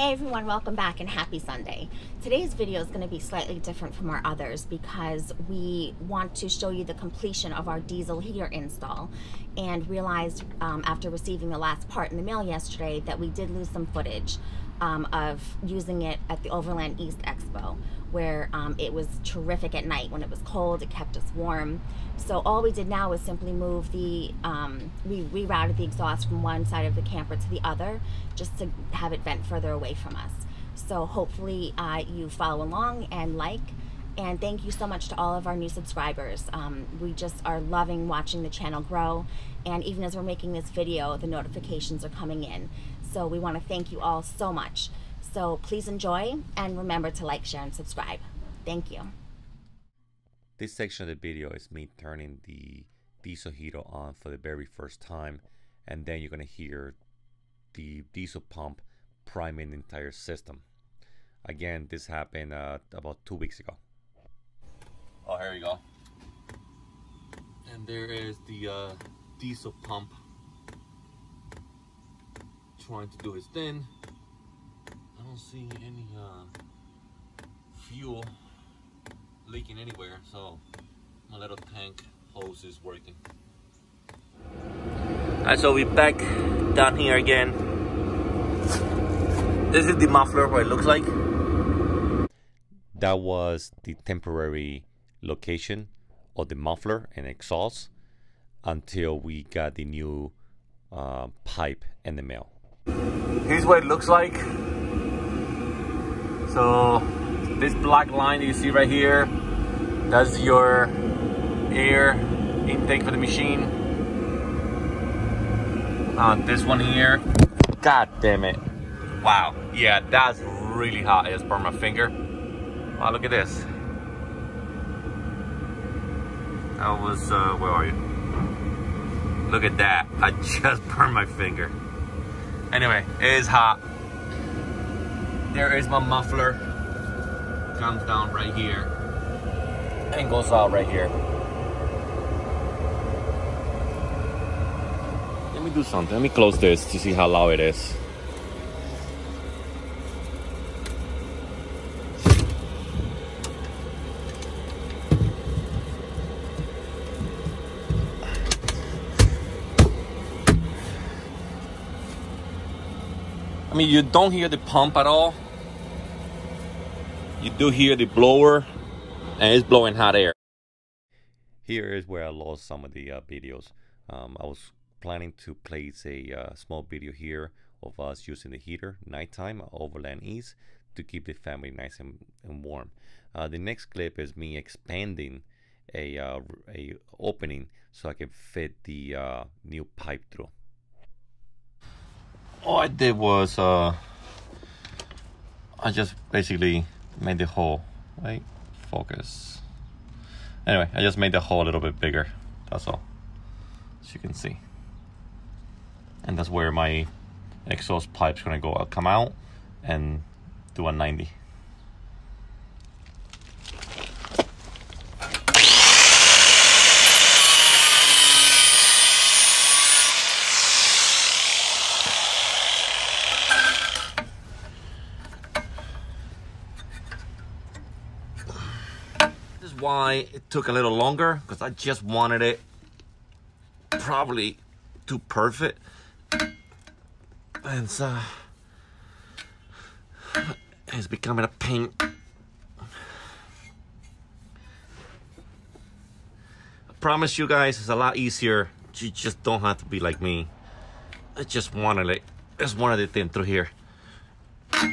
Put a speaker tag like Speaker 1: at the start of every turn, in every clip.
Speaker 1: Hey everyone, welcome back and happy Sunday. Today's video is going to be slightly different from our others because we want to show you the completion of our diesel heater install and realized um, after receiving the last part in the mail yesterday that we did lose some footage um, of using it at the Overland East Expo where um, it was terrific at night when it was cold, it kept us warm. So all we did now was simply move the, um, we rerouted the exhaust from one side of the camper to the other just to have it vent further away from us. So hopefully uh, you follow along and like and thank you so much to all of our new subscribers. Um, we just are loving watching the channel grow and even as we're making this video, the notifications are coming in. So we want to thank you all so much. So please enjoy and remember to like, share, and subscribe. Thank you.
Speaker 2: This section of the video is me turning the diesel heater on for the very first time and then you're going to hear the diesel pump priming the entire system. Again, this happened uh, about two weeks ago. Oh, here we go. And there is the uh, diesel pump trying to do its thing. I don't see any uh, fuel leaking anywhere, so my little tank hose is working. Alright, so we're back down here again. This is the muffler, what it looks like. That was the temporary location of the muffler and exhaust until we got the new uh, pipe in the mail. Here's what it looks like. So this black line you see right here, that's your air intake for the machine. Uh, this one here, god damn it. Wow, yeah, that's really hot. I just burned my finger. Wow, look at this. That was, uh, where are you? Look at that. I just burned my finger. Anyway, it is hot. There is my muffler. Comes down right here. And goes out right here. Let me do something. Let me close this to see how loud it is. I mean, you don't hear the pump at all. You do hear the blower, and it's blowing hot air. Here is where I lost some of the uh, videos. Um, I was planning to place a uh, small video here of us using the heater nighttime overland east to keep the family nice and, and warm. Uh, the next clip is me expanding a, uh, a opening so I can fit the uh, new pipe through all I did was uh, I just basically made the hole wait focus. Anyway I just made the hole a little bit bigger. That's all. As you can see. And that's where my exhaust pipe's gonna go I'll come out and do a 90 why it took a little longer because I just wanted it probably too perfect. And so it's becoming a pain. I promise you guys it's a lot easier. You just don't have to be like me. I just wanted it. Just wanted it in through here. There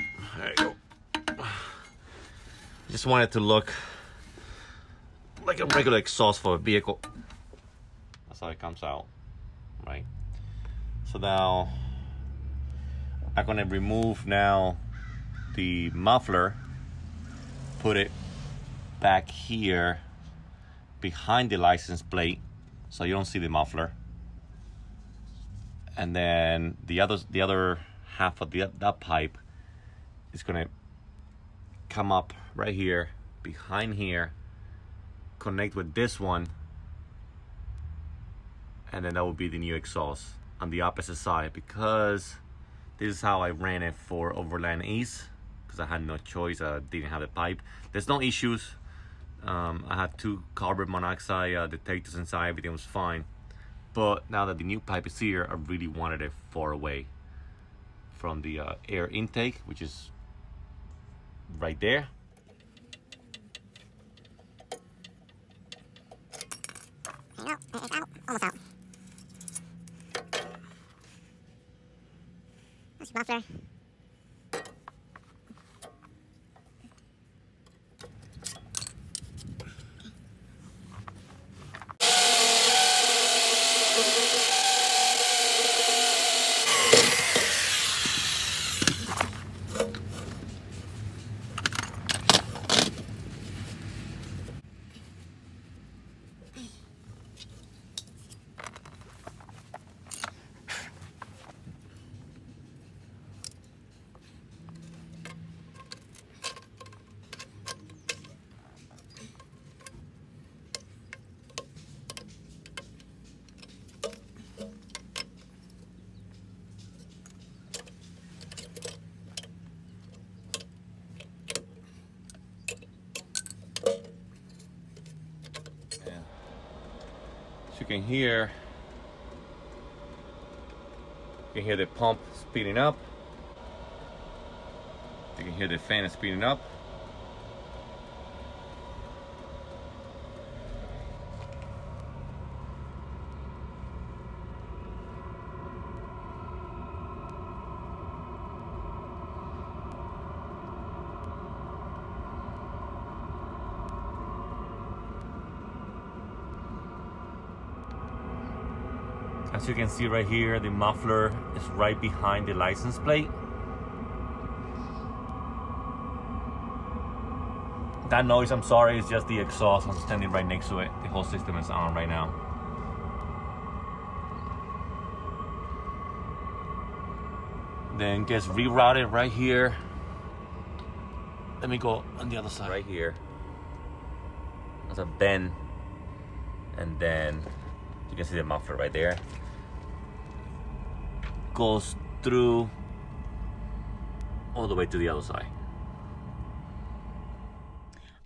Speaker 2: you go. Just wanted to look like a regular exhaust for a vehicle. That's how it comes out, right? So now I'm gonna remove now the muffler, put it back here behind the license plate so you don't see the muffler. And then the other the other half of the that pipe is gonna come up right here behind here connect with this one and then that will be the new exhaust on the opposite side because This is how I ran it for Overland East because I had no choice. I didn't have a pipe. There's no issues. Um, I have two carbon monoxide uh, detectors inside. Everything was fine. But now that the new pipe is here, I really wanted it far away from the uh, air intake, which is right there.
Speaker 3: Out, it's out, almost out. That's your muffler.
Speaker 2: You can hear you can hear the pump speeding up. You can hear the fan speeding up As you can see right here, the muffler is right behind the license plate. That noise, I'm sorry, is just the exhaust. I'm standing right next to it. The whole system is on right now. Then gets rerouted right here. Let me go on the other side. Right here. There's a bend. And then you can see the muffler right there goes through all the way to the other side.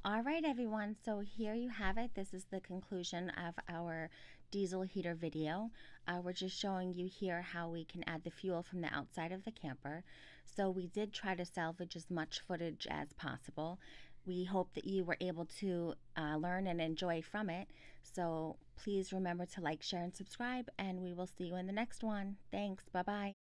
Speaker 1: All right, everyone. So here you have it. This is the conclusion of our diesel heater video. Uh, we're just showing you here how we can add the fuel from the outside of the camper. So we did try to salvage as much footage as possible. We hope that you were able to uh, learn and enjoy from it. So please remember to like, share, and subscribe, and we will see you in the next one. Thanks. Bye bye.